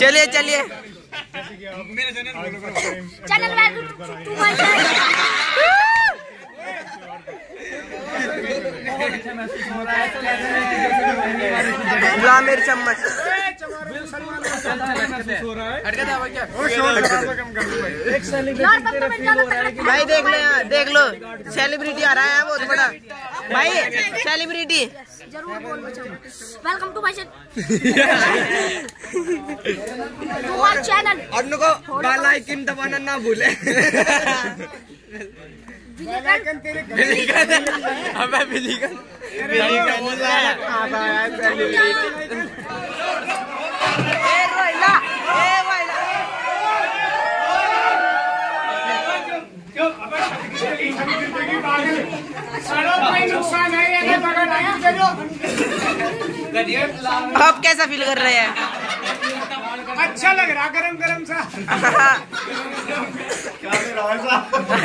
चलिए चलिए। Channel to my मेरी चम्मच भाई देख लो यहाँ देख लो। सेलिब्रिटी आ रहा है बहुत बड़ा। भाई सेलिब्रिटी ज़रूर बोल वेलकम टू माय चैनल और उनको बेल आइकन दबाना ना भूले। अबे बिलीगन ए रोइला अब कैसा फील कर रहे हैं? अच्छा लग रहा गरम गरम सा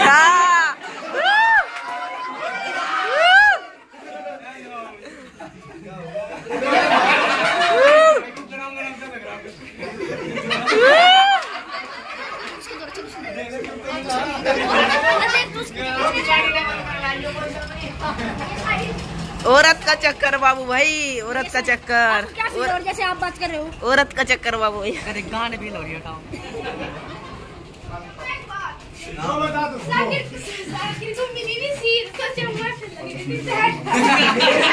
हाँ। औरत का चक्कर बाबू भाई औरत का चक्कर। और जैसे आप बात कर रहे हो? औरत का चक्कर बाबू भाई। अरे गाने भी लो रही हटाओ साकिर साकिर को मिली नहीं सी इसका चम्मच लगी थी